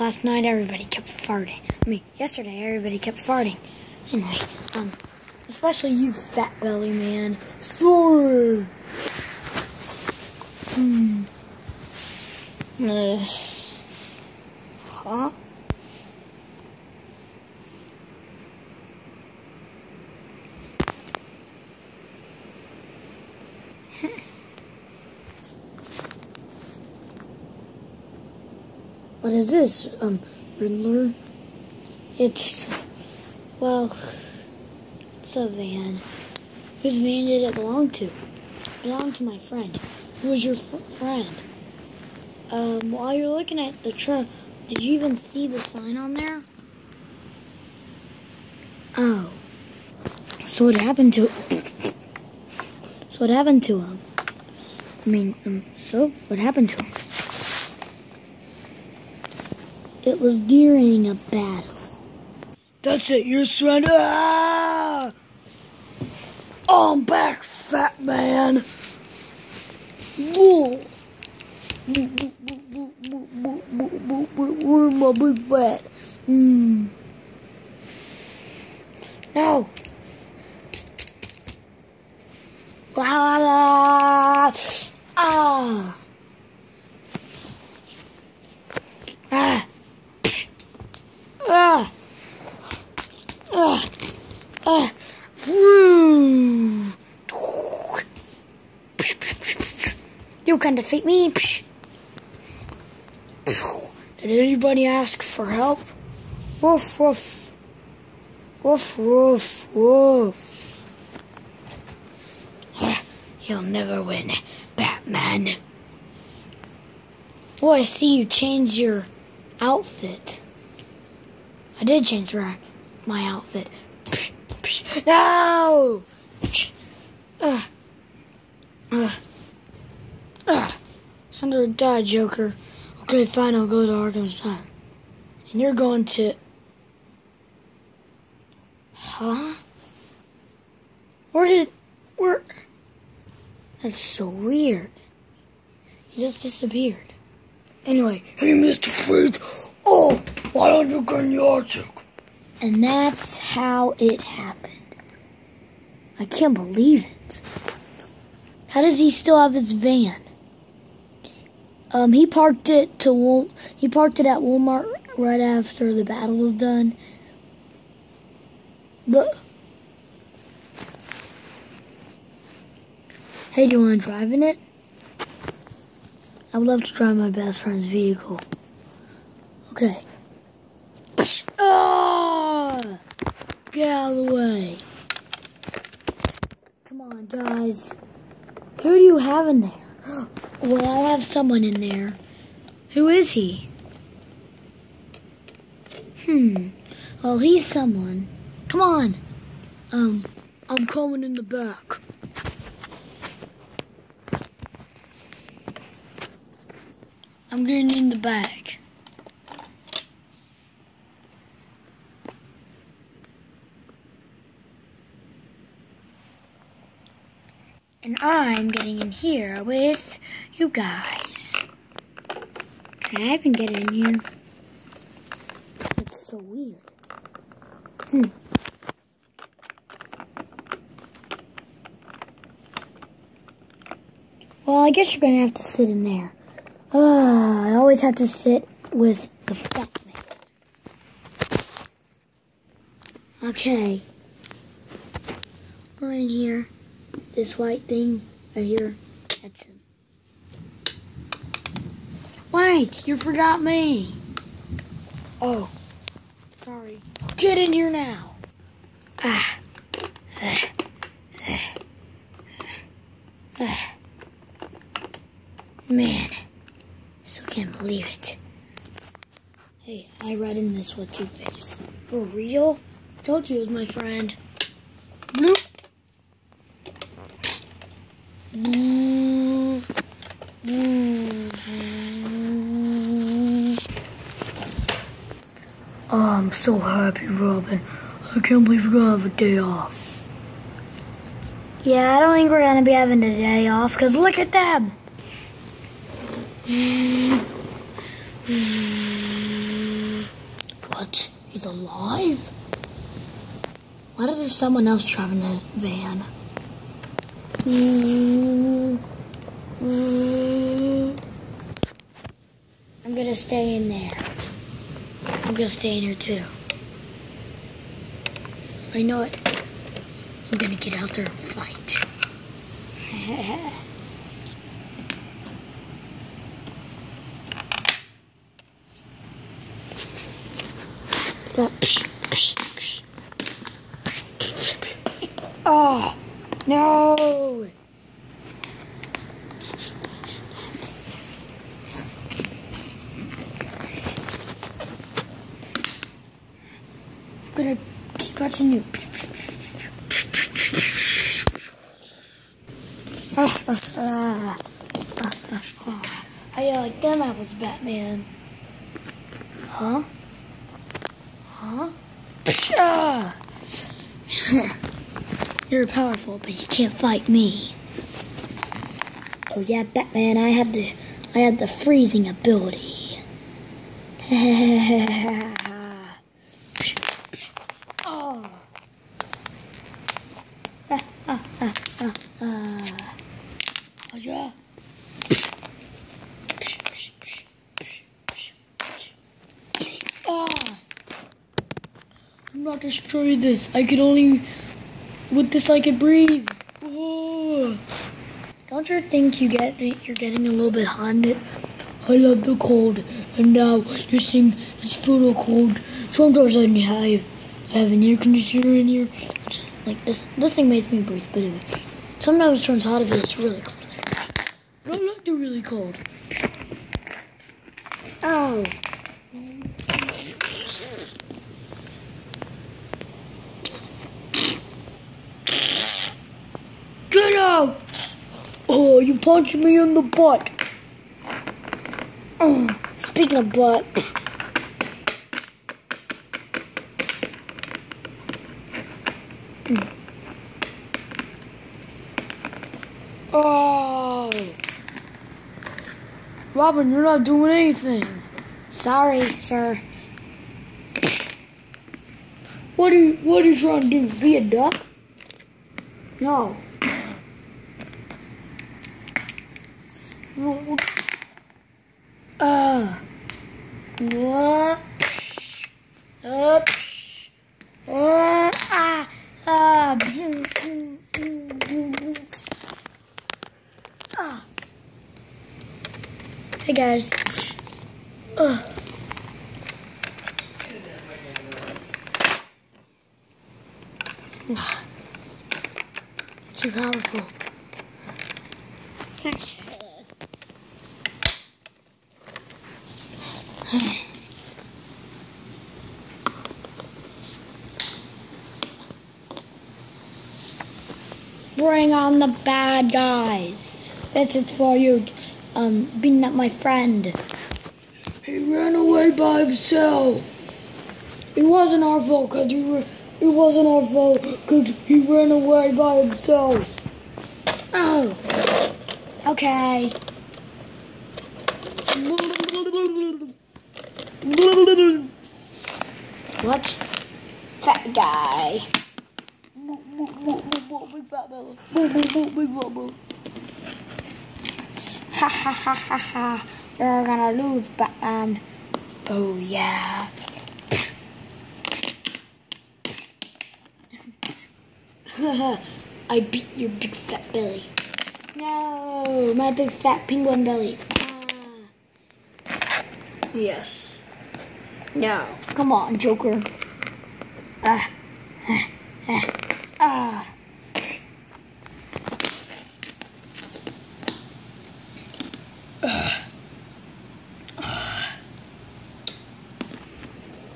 last night everybody kept farting. I mean, yesterday everybody kept farting. Anyway, um, especially you, fat belly man. Sorry. Hmm. Uh, huh? What is this, um, Riddler? It's, well, it's a van. Whose van did it belong to? It belonged to my friend. Who was your friend? Um, while you're looking at the truck, did you even see the sign on there? Oh. So what happened to So what happened to him? I mean, um, so what happened to him? It was during a battle. That's it, you're surrender. Ah! I'm back, fat man. Whoa. Where's my big fat? Mm. No. La la la. Ah. Ah. Ah. Ah. Ah. Vroom. Defeat me. Did anybody ask for help? Woof woof. Woof woof woof. You'll never win, Batman. Oh, I see you changed your outfit. I did change my, my outfit. No! Uh, uh, uh. Thunder die, Joker. Okay, fine, I'll go to Arkham Asylum. And you're going to... Huh? Where did... Where... That's so weird. He just disappeared. Anyway, Hey, Mr. Freeze. Oh, why don't you get your chick? and that's how it happened. I can't believe it. How does he still have his van? Um, he parked it to he parked it at Walmart right after the battle was done. But hey, do you want to drive in it? I would love to drive my best friend's vehicle. Okay. Ah! Get out of the way. Come on, guys. Who do you have in there? Well, I have someone in there. Who is he? Hmm. Well, he's someone. Come on. Um, I'm coming in the back. I'm getting in the back. And I'm getting in here with you guys. Can I even get in here? It's so weird. Hmm. Well, I guess you're gonna have to sit in there. Uh, I always have to sit with the fat man. Okay. Right here. This white thing right here. That's him. Wait, you forgot me. Oh, sorry. Get in here now. Ah. Ah. Man, still can't believe it. Hey, I read in this with Face. For real? I told you it was my friend. Bloop. Oh, I'm so happy, Robin. I can't believe we're gonna have a day off. Yeah, I don't think we're gonna be having a day off, because look at them! What? He's alive? Why did there's someone else driving the van? Mm-hmm. I'm gonna stay in there. I'm gonna stay in here too. I know it. I'm gonna get out there and fight. Oh, oh. No. I'm gonna keep watching you. How do you like them apples, Batman? Huh? Huh? You're powerful, but you can't fight me. Oh yeah, Batman, I have the I have the freezing ability. oh. Oh yeah. Ah. Do not destroy this. I can only with this I can breathe. Oh. Don't you think you get you're getting a little bit hot? I love the cold, and now this thing is full of cold. Sometimes I have I have an air conditioner in here. Like this, this thing makes me breathe. But anyway, sometimes it turns hot if it's really cold. But I like the really cold. Ow. Get out! Oh, you punched me in the butt. Oh, speaking of butt. Oh. Robin, you're not doing anything. Sorry, sir. What are you what are you trying to do? Be a duck? No. Uh, what? Up. Uh, ah, ah. Ah. Hey guys. Uh. Too powerful. Bring on the bad guys. This is for you, um, beating up my friend. He ran away by himself. It wasn't our fault, cause he were, it wasn't our fault, cause he ran away by himself. Oh, okay. What? Fat guy. Big fat belly. Big fat belly. Ha ha ha ha ha. You're gonna lose, Batman. Oh yeah. I beat your big fat belly. No, my big fat penguin belly. Ah. Yes. No. Come on, Joker. Ah. Ah. Ah. Ah.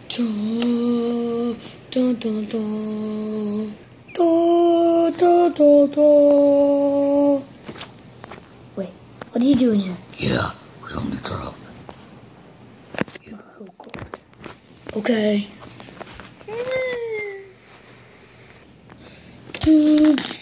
Dun, dun, dun, dun. Dun, dun, dun, dun. Wait, what are you doing here? Yeah, we're on the truck. You go good. Okay. 嗯。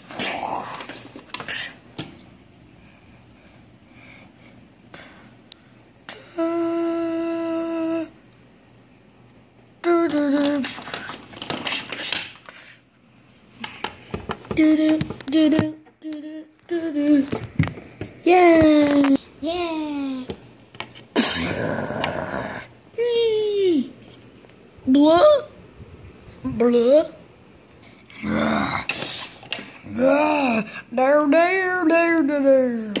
Yeah! Yeah! Blah! Blah! There, there, there, there, there.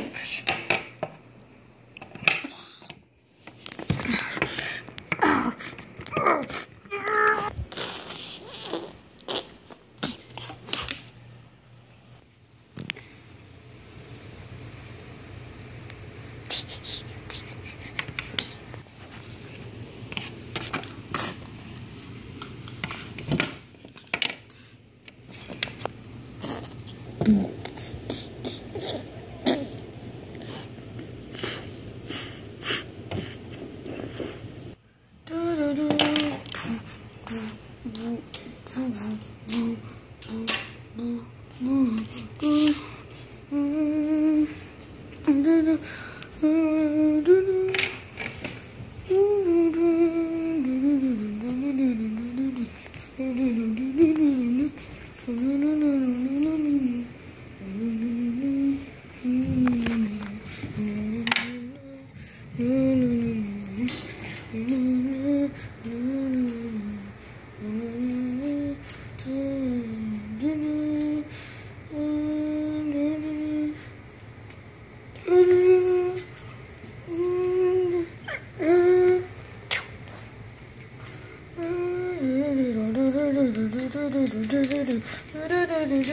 I, uh,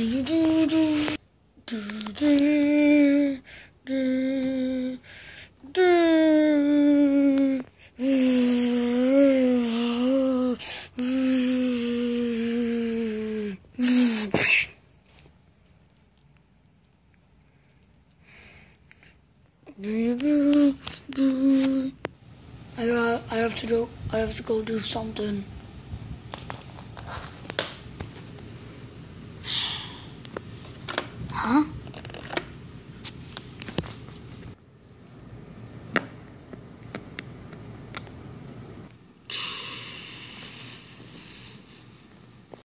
I have to go. I have to go do something.